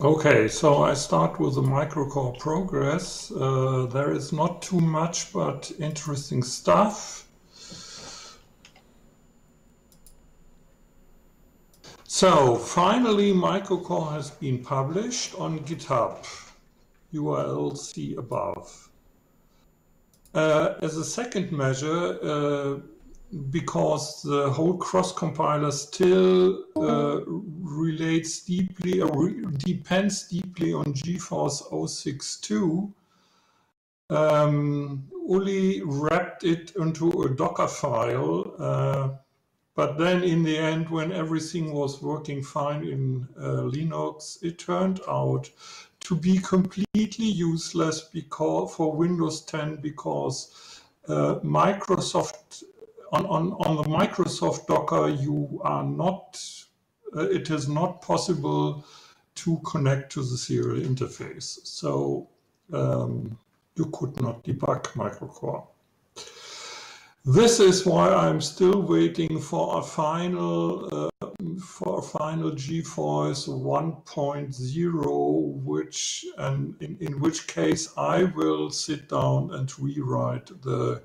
Okay, so I start with the microcore progress. Uh, there is not too much, but interesting stuff. So finally, microcore has been published on GitHub. URL see above. Uh, as a second measure, uh, because the whole cross compiler still uh, relates deeply or re depends deeply on Gforth 062. Um, Uli wrapped it into a Docker file, uh, but then in the end, when everything was working fine in uh, Linux, it turned out to be completely useless because for Windows 10 because uh, Microsoft on, on, on the Microsoft Docker, you are not, uh, it is not possible to connect to the serial interface. So um, you could not debug microcore. This is why I'm still waiting for a final uh, for a final Gforth 1.0, which and in, in which case I will sit down and rewrite the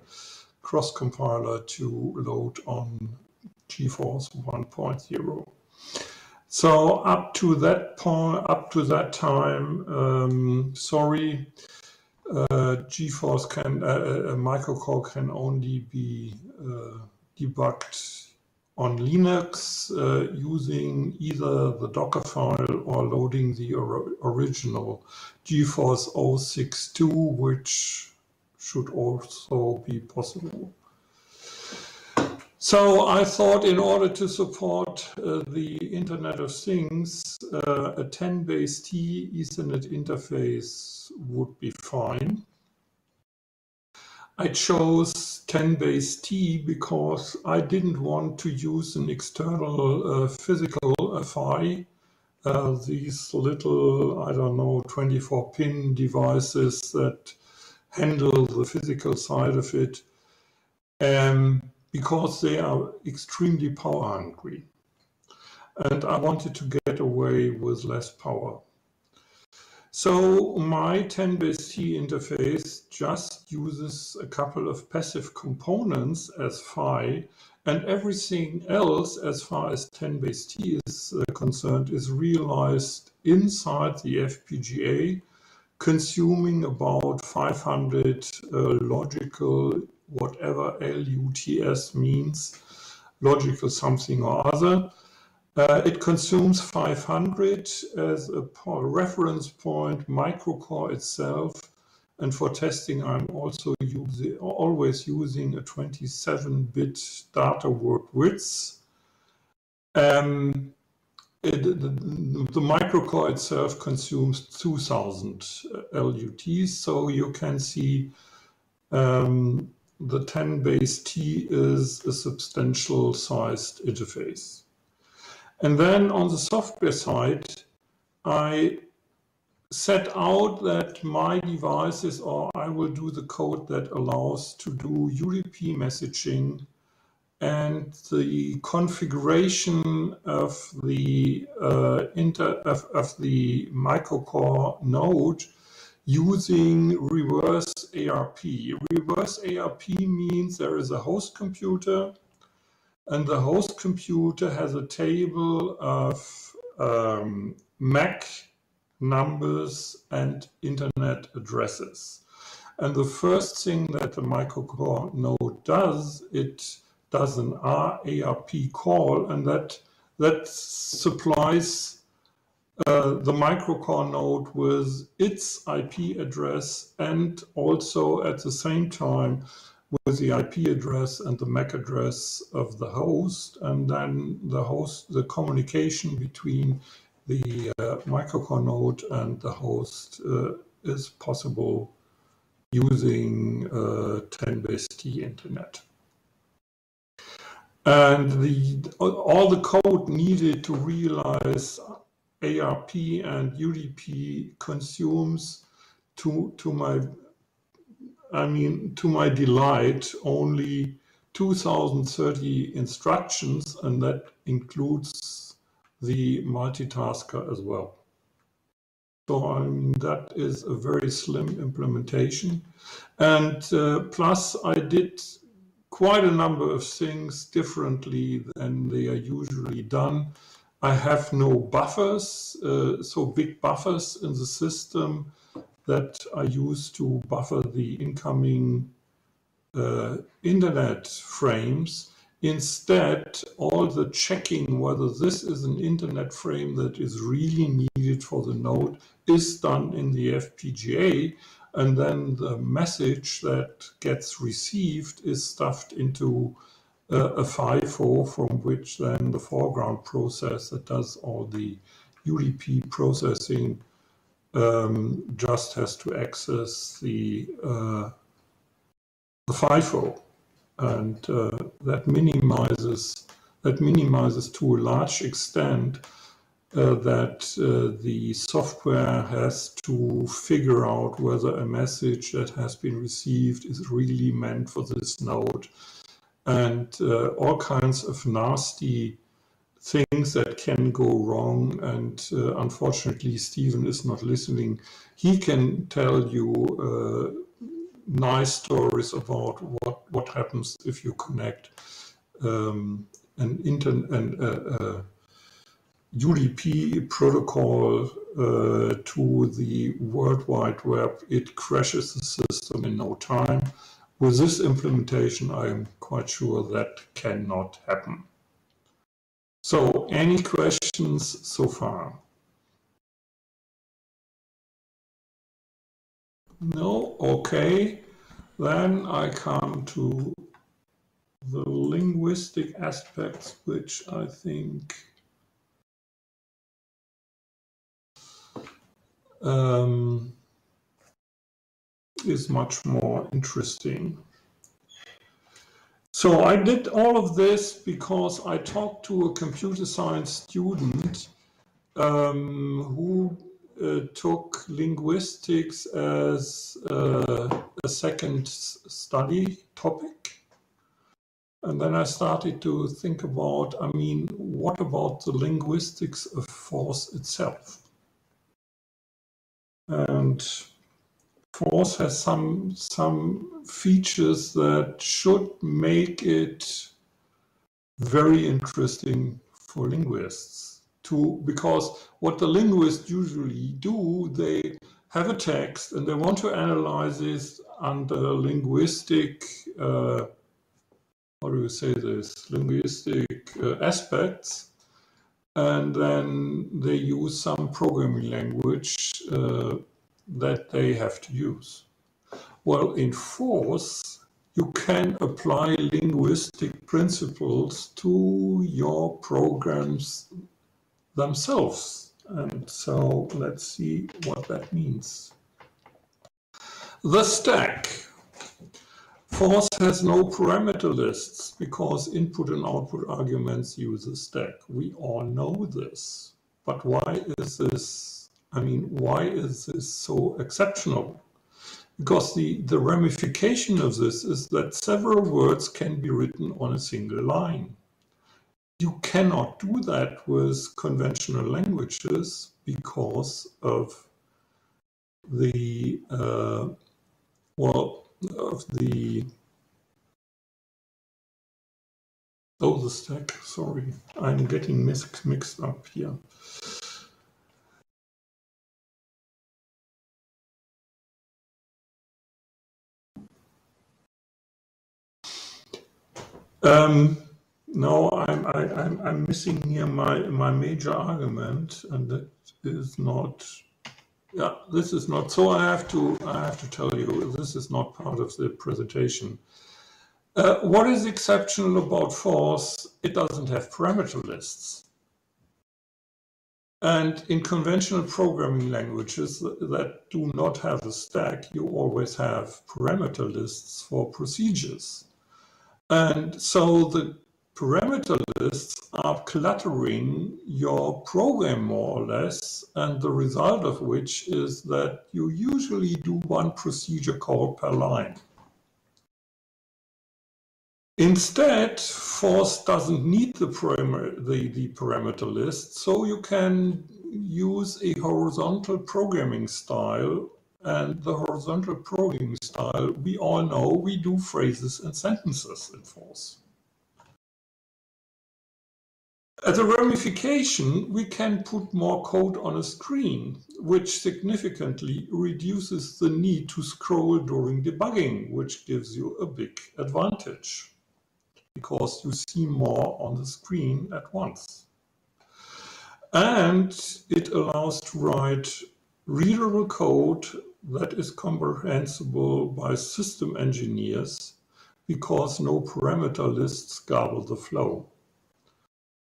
cross compiler to load on Gforth 1.0. So up to that point, up to that time, um, sorry, uh, Gforth can, uh, uh, microcore can only be uh, debugged on Linux uh, using either the Docker file or loading the or original Gforth 062, which should also be possible. So I thought in order to support uh, the Internet of Things, uh, a 10 base T Ethernet interface would be fine. I chose 10 base T because I didn't want to use an external uh, physical PHY. Uh, these little, I don't know, 24 pin devices that handle the physical side of it um, because they are extremely power hungry. And I wanted to get away with less power. So my 10BASE-T interface just uses a couple of passive components as PHY and everything else as far as 10BASE-T is uh, concerned is realized inside the FPGA consuming about 500 uh, logical, whatever LUTS means, logical something or other. Uh, it consumes 500 as a reference point, microcore itself. And for testing, I'm also using, always using a 27-bit data word width. Um, it, the, the, microcore itself consumes 2000 LUTs, so you can see um, the 10 base T is a substantial sized interface. And then on the software side, I set out that my devices, or I will do the code that allows to do UDP messaging and the configuration of the uh, inter of, of the microcore node using reverse ARP. Reverse ARP means there is a host computer and the host computer has a table of um, MAC numbers and internet addresses. And the first thing that the microcore node does, it does an ARP call, and that that supplies uh, the microcore node with its IP address and also at the same time with the IP address and the MAC address of the host, and then the host, the communication between the uh, microcore node and the host uh, is possible using uh, 10 base T internet. And the, all the code needed to realize ARP and UDP consumes to, to my I mean, to my delight, only 2030 instructions, and that includes the multitasker as well. So I mean, that is a very slim implementation. And uh, plus I did quite a number of things differently than they are usually done. I have no buffers, uh, so big buffers in the system that I use to buffer the incoming uh, internet frames. Instead, all the checking whether this is an internet frame that is really needed for the node is done in the FPGA. And then the message that gets received is stuffed into uh, a FIFO from which then the foreground process that does all the UDP processing um, just has to access the, uh, the FIFO. And uh, that minimizes that minimizes to a large extent uh, that uh, the software has to figure out whether a message that has been received is really meant for this node. And uh, all kinds of nasty things that can go wrong. And uh, unfortunately Stephen is not listening. He can tell you uh, nice stories about what, what happens if you connect um, an internet and uh, UDP protocol uh, to the World Wide Web. It crashes the system in no time. With this implementation, I am quite sure that cannot happen. So, any questions so far? No? Okay. Then I come to the linguistic aspects, which I think um, is much more interesting. So I did all of this because I talked to a computer science student um, who uh, took linguistics as uh, a second study topic. And then I started to think about, I mean, what about the linguistics of Forth itself? And Forth has some, some features that should make it very interesting for linguists to because what the linguists usually do, they have a text and they want to analyze it under linguistic, uh, how do you say this, linguistic uh, aspects. And then they use some programming language uh, that they have to use. Well, in Forth, you can apply linguistic principles to your programs themselves. And so let's see what that means. The stack. Forth has no parameter lists because input and output arguments use a stack. We all know this. But why is this, I mean, why is this so exceptional? Because the, the ramification of this is that several words can be written on a single line. You cannot do that with conventional languages because of the, uh, well, of the, oh, the stack, sorry, I'm getting mix, mixed up here. Um, no, I'm, I, am I'm, I'm missing here my, my major argument, and that is not, yeah, this is not, so I have to, I have to tell you, this is not part of the presentation. Uh, what is exceptional about Forth? It doesn't have parameter lists. And in conventional programming languages that do not have a stack, you always have parameter lists for procedures. And so the parameter lists are cluttering your program more or less, and the result of which is that you usually do one procedure call per line. Instead, Forth doesn't need the parameter, the, the parameter list, so you can use a horizontal programming style and the horizontal programming style, we all know we do phrases and sentences in Forth. As a ramification, we can put more code on a screen, which significantly reduces the need to scroll during debugging, which gives you a big advantage because you see more on the screen at once. And it allows to write readable code that is comprehensible by system engineers because no parameter lists garble the flow.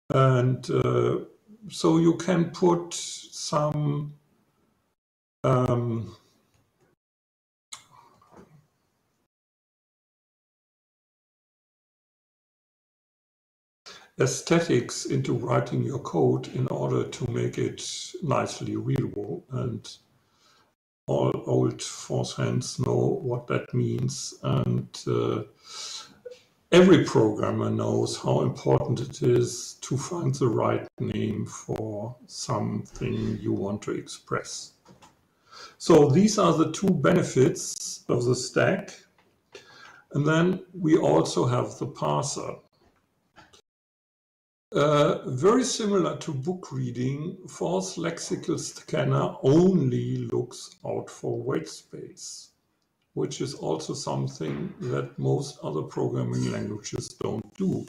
And uh, so you can put some um, aesthetics into writing your code in order to make it nicely readable. And all old Forth hands know what that means. And uh, every programmer knows how important it is to find the right name for something you want to express. So these are the two benefits of the stack. And then we also have the parser. Uh, very similar to book reading, Forth's lexical scanner only looks out for white space, which is also something that most other programming languages don't do.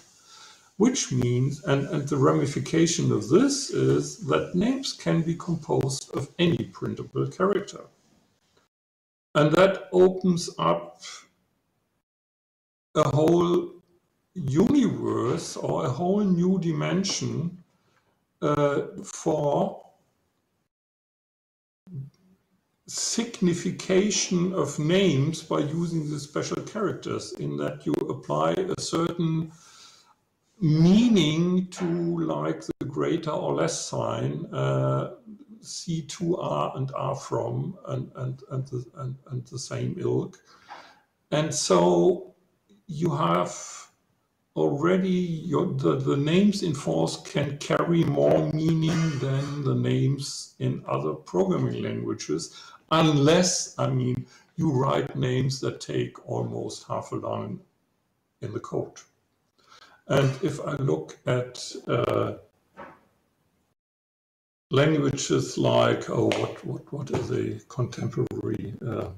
Which means, and, and the ramification of this is that names can be composed of any printable character. And that opens up a whole universe or a whole new dimension uh, for signification of names by using the special characters in that you apply a certain meaning to like the greater or less sign uh, C2R and R from and, and, and, the, and, and the same ilk. And so you have already your, the, the names in Forth can carry more meaning than the names in other programming languages, unless, I mean, you write names that take almost half a line in the code. And if I look at uh, languages like, oh, what, what, what is a contemporary uh,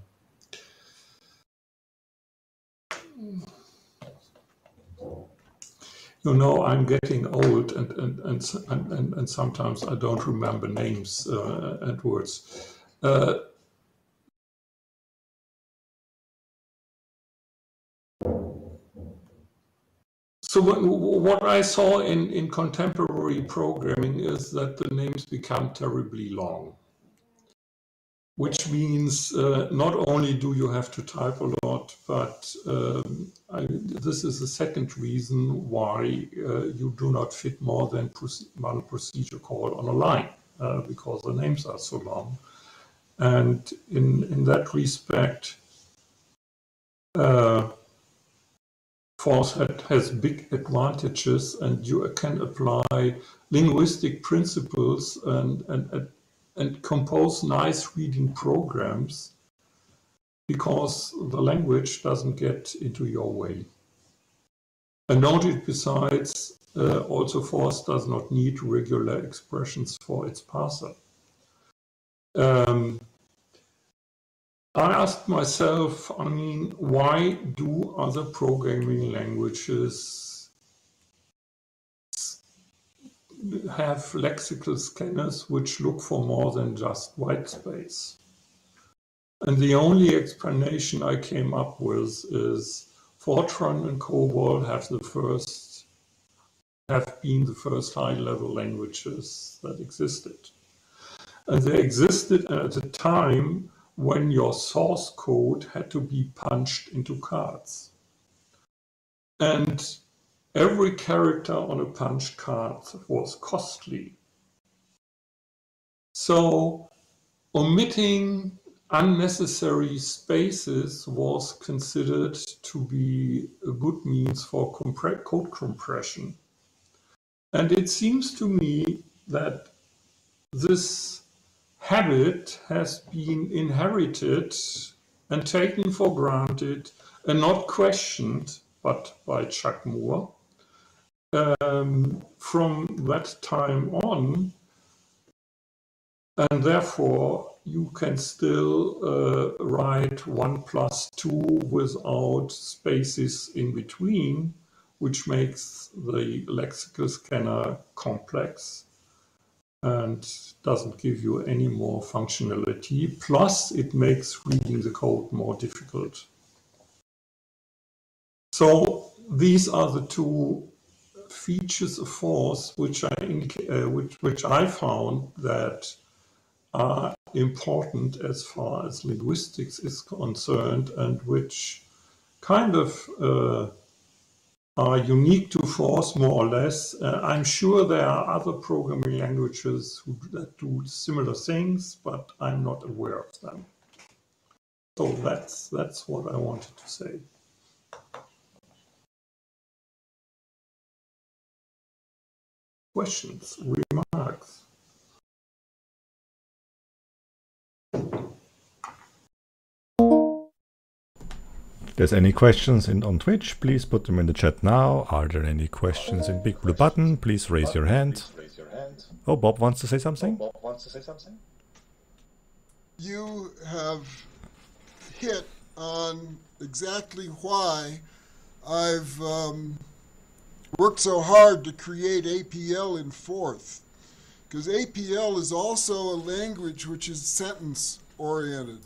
you know, I'm getting old and, and, and, and, and sometimes I don't remember names uh, and words. Uh, so what, what I saw in, in contemporary programming is that the names become terribly long which means uh, not only do you have to type a lot, but um, I, this is the second reason why uh, you do not fit more than one procedure call on a line, uh, because the names are so long. And in, in that respect, uh, Forth has big advantages and you can apply linguistic principles and, and and compose nice reading programs because the language doesn't get into your way. And noted besides, uh, also Forth does not need regular expressions for its parser. Um, I asked myself, I mean, why do other programming languages have lexical scanners which look for more than just white space. And the only explanation I came up with is Fortran and COBOL have the first have been the first high-level languages that existed. And they existed at a time when your source code had to be punched into cards. And Every character on a punch card was costly. So omitting unnecessary spaces was considered to be a good means for code compression. And it seems to me that this habit has been inherited and taken for granted and not questioned, but by Chuck Moore. Um, from that time on, and therefore you can still uh, write 1 plus 2 without spaces in between, which makes the lexical scanner complex and doesn't give you any more functionality. Plus, it makes reading the code more difficult. So these are the two features of Forth which I uh, which which I found that are important as far as linguistics is concerned and which kind of uh, are unique to Forth more or less. Uh, I'm sure there are other programming languages who, that do similar things, but I'm not aware of them. So that's that's what I wanted to say. Questions, remarks? If there's any questions in, on Twitch, please put them in the chat now. Are there any questions in Big Blue Button? Please raise your hand. Oh, Bob wants to say something? Bob wants to say something. You have hit on exactly why I've um, worked so hard to create APL in Forth. Because APL is also a language which is sentence oriented.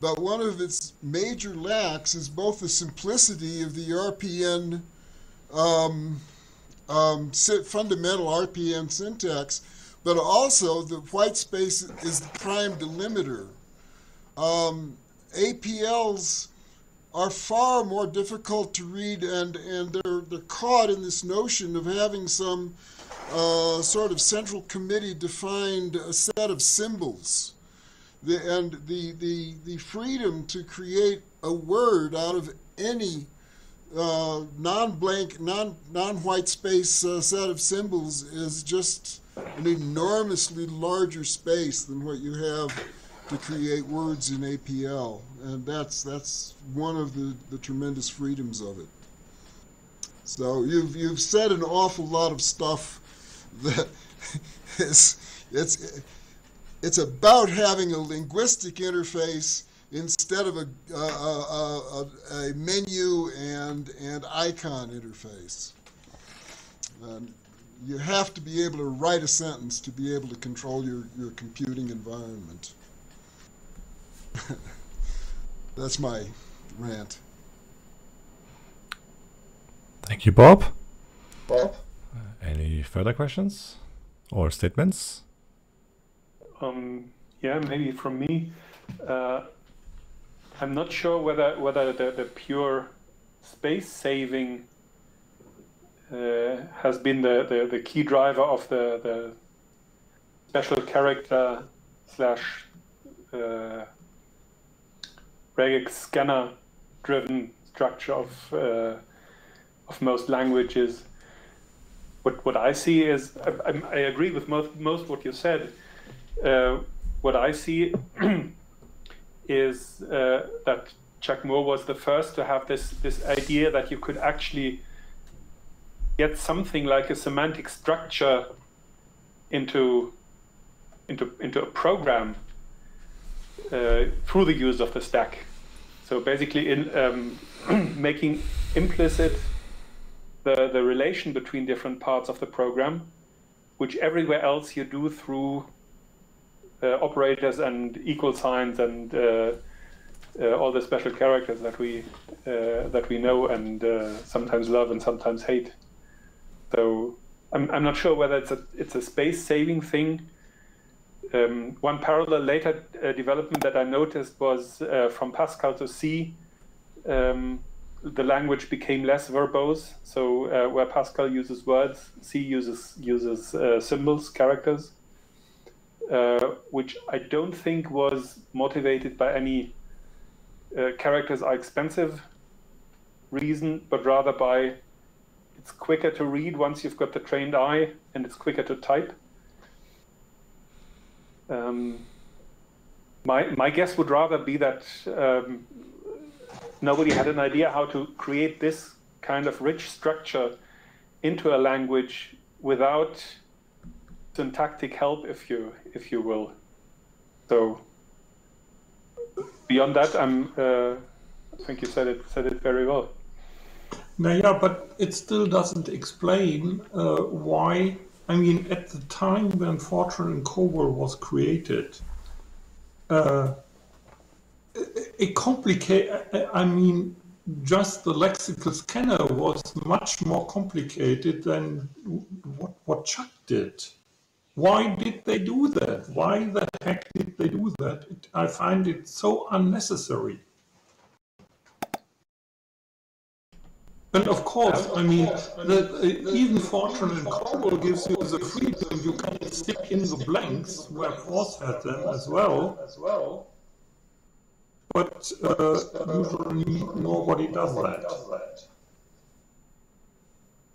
But one of its major lacks is both the simplicity of the RPN um, um, fundamental RPN syntax, but also the white space is the prime delimiter. Um, APLs are far more difficult to read, and, and they're, they're caught in this notion of having some uh, sort of central committee defined a set of symbols the, and the, the, the freedom to create a word out of any uh, non-blank, non, non-white space uh, set of symbols is just an enormously larger space than what you have to create words in APL. And that's, that's one of the, the tremendous freedoms of it. So you've, you've said an awful lot of stuff that is, it's, it's about having a linguistic interface instead of a, a, a, a menu and, and icon interface. Um, you have to be able to write a sentence to be able to control your, your computing environment. That's my rant. Thank you, Bob. Bob? Uh, any further questions or statements? Um, yeah, maybe from me. Uh, I'm not sure whether whether the, the pure space saving uh, has been the, the, the, key driver of the, the special character slash uh, regex scanner driven structure of uh, of most languages. What what I see is I, I, agree with most most what you said. Uh, what I see is uh, that Chuck Moore was the first to have this this idea that you could actually get something like a semantic structure into into into a program uh, through the use of the stack. So basically, in um, making implicit the the relation between different parts of the program, which everywhere else you do through operators and equal signs and uh, uh, all the special characters that we that we know and sometimes love and sometimes hate. So I'm I'm not sure whether it's a it's a space saving thing. Um, one parallel later uh, development that I noticed was uh, from Pascal to C. Um, the language became less verbose. So uh, where Pascal uses words, C uses uses symbols, characters uh, which I don't think was motivated by any uh, characters are expensive reason, but rather by it's quicker to read once you've got the trained eye and it's quicker to type. um, my my guess would rather be that um, nobody had an idea how to create this kind of rich structure into a language without syntactic help, if you if you will. So beyond that, I'm. Uh, I think you said it said it very well. Now, yeah, but it still doesn't explain uh, why. I mean, at the time when Fortran and COBOL was created, uh, it complicate. I mean, just the lexical scanner was much more complicated than what what Chuck did. Why did they do that? Why the heck did they do that? It, I find it so unnecessary. And of course, I mean, the, even Fortran and COBOL gives you the freedom. You can stick in the blanks where Forth had them as well. But uh, usually nobody does that.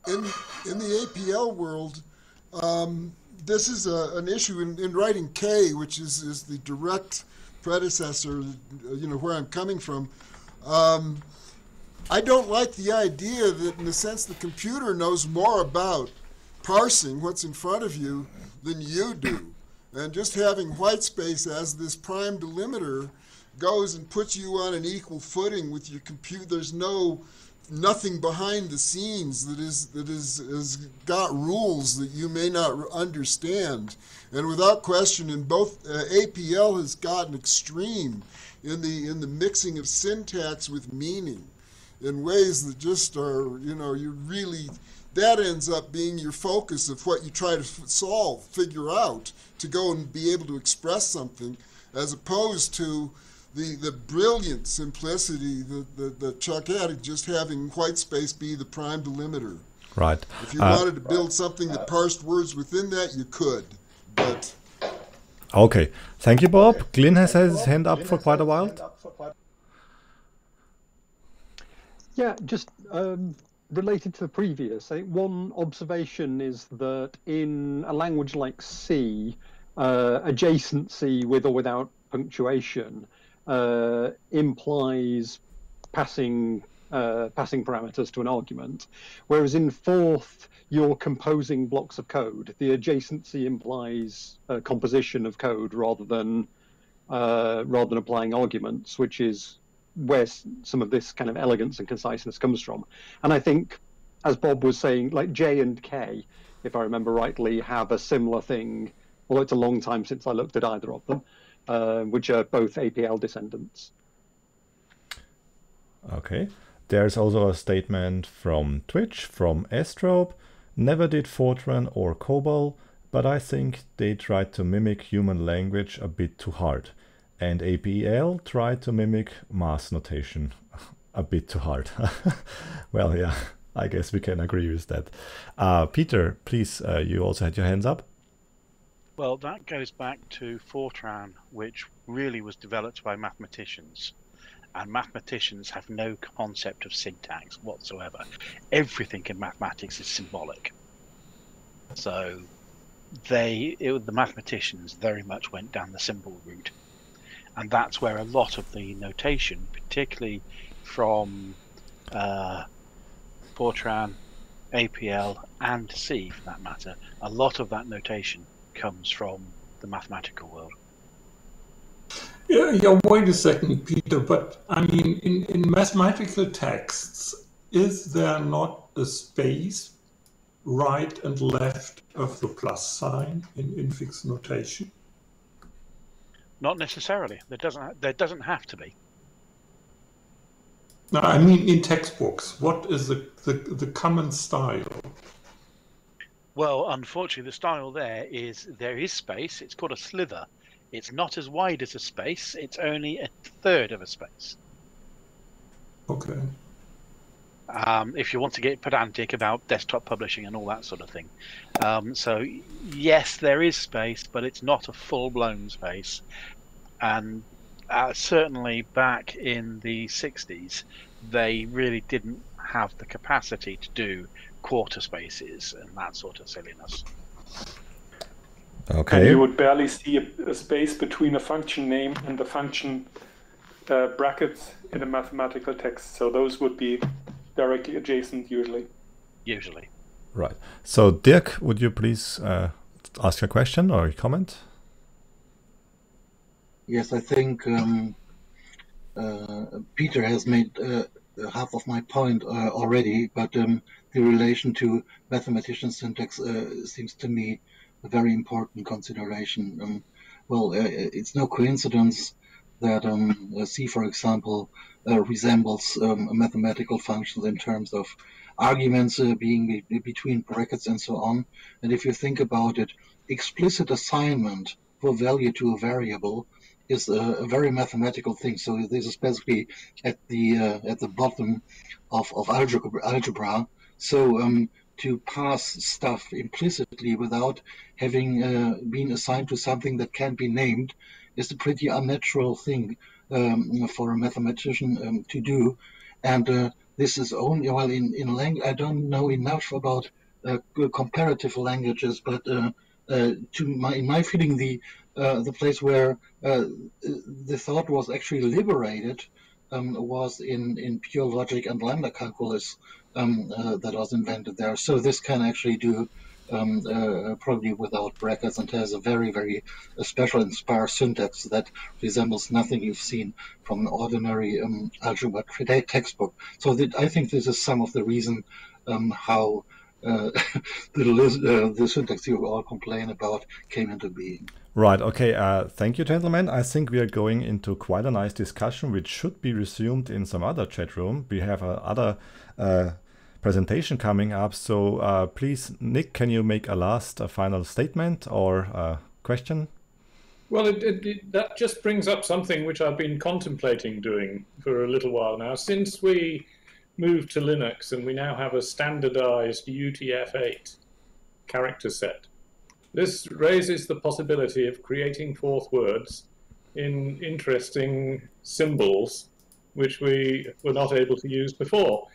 In in the APL world, um, this is a, an issue in, in writing K, which is, is the direct predecessor, you know, where I'm coming from. Um, I don't like the idea that, in a sense, the computer knows more about parsing what's in front of you than you do. And just having white space as this prime delimiter goes and puts you on an equal footing with your computer. There's no nothing behind the scenes that is that is has got rules that you may not understand. And without question, in both uh, APL has gotten extreme in the in the mixing of syntax with meaning in ways that just are, you know, you really, that ends up being your focus of what you try to solve, figure out, to go and be able to express something, as opposed to the, the brilliant simplicity that, that, that Chuck had, just having white space be the prime delimiter. Right. If you uh, wanted to build something that parsed words within that, you could, but. Okay, thank you, Bob. Glyn has his hand up for quite a while. Yeah, just um, related to the previous, I think one observation is that in a language like C, uh, adjacency with or without punctuation uh, implies passing uh, passing parameters to an argument, whereas in Forth you're composing blocks of code. The adjacency implies composition of code rather than uh, rather than applying arguments, which is where some of this kind of elegance and conciseness comes from. And I think, as Bob was saying, like J and K, if I remember rightly, have a similar thing. Although it's a long time since I looked at either of them, uh, which are both APL descendants. Okay. There's also a statement from Twitch from Estrope. Never did Fortran or COBOL, but I think they tried to mimic human language a bit too hard and APL tried to mimic mass notation a bit too hard. well, yeah, I guess we can agree with that. Uh, Peter, please, uh, you also had your hands up. Well, that goes back to Fortran, which really was developed by mathematicians. And mathematicians have no concept of syntax whatsoever. Everything in mathematics is symbolic. So they, it, the mathematicians very much went down the symbol route and that's where a lot of the notation, particularly from uh, Fortran, APL, and C for that matter, a lot of that notation comes from the mathematical world. Yeah, yeah, wait a second, Peter, but I mean, in, in mathematical texts, is there not a space right and left of the plus sign in infix notation? Not necessarily. There doesn't. There doesn't have to be. No, I mean in textbooks. What is the, the, the common style? Well, unfortunately, the style there is there is space. It's called a slither. It's not as wide as a space. It's only a third of a space. Okay. Um, if you want to get pedantic about desktop publishing and all that sort of thing. Um, so, yes, there is space, but it's not a full blown space. And uh, certainly back in the 60s, they really didn't have the capacity to do quarter spaces and that sort of silliness. Okay. And you would barely see a, a space between a function name and the function uh, brackets in a mathematical text. So those would be directly adjacent usually. Usually. Right. So, Dirk, would you please uh, ask a question or a comment? Yes, I think um, uh, Peter has made uh, half of my point uh, already, but um, the relation to mathematician syntax uh, seems to me a very important consideration. Um, well, uh, it's no coincidence that um, C, for example, uh, resembles um, mathematical functions in terms of arguments being be between brackets and so on. And if you think about it, explicit assignment for value to a variable is a, a, very mathematical thing. So this is basically at the uh, at the bottom of, of algebra. algebra. So um, to pass stuff implicitly without having uh, been assigned to something that can't be named is a pretty unnatural thing um, for a mathematician um, to do. And uh, this is only well in in language. I don't know enough about uh, comparative languages, but uh, uh, to my in my feeling the uh, the place where the thought was actually liberated um, was in, in pure logic and lambda calculus um, uh, that was invented there. So this can actually do um, uh, probably without brackets and has a very, very special and sparse syntax that resembles nothing you've seen from an ordinary um, algebra textbook. So that, I think this is some of the reason um, how uh, the, the syntax you all complain about came into being. Right, okay, uh, thank you, gentlemen. I think we are going into quite a nice discussion, which should be resumed in some other chat room. We have other uh, presentation coming up, so uh, please, Nick, can you make a last a final statement or question? Well, it, it, it, that just brings up something which I've been contemplating doing for a little while now. Since we moved to Linux and we now have a standardized UTF-8 character set, this raises the possibility of creating Forth words in interesting symbols which we were not able to use before.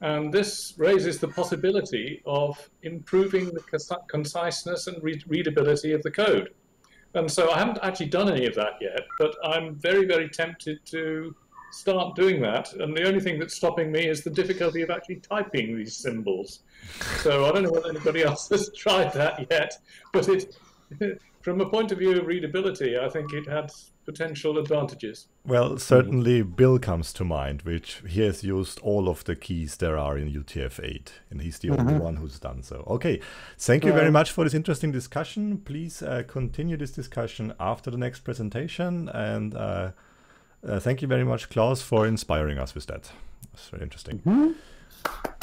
And this raises the possibility of improving the conciseness and readability of the code. And so I haven't actually done any of that yet, but I'm very, very tempted to start doing that. And the only thing that's stopping me is the difficulty of actually typing these symbols. So I don't know whether anybody else has tried that yet, but it, from a point of view of readability, I think it had potential advantages. Well, certainly Bill comes to mind, which he has used all of the keys there are in UTF-8, and he's the mm -hmm. only one who's done so. Okay, thank you very much for this interesting discussion. Please uh, continue this discussion after the next presentation, and uh, uh, thank you very much, Klaus, for inspiring us with that. It's very interesting. Mm -hmm.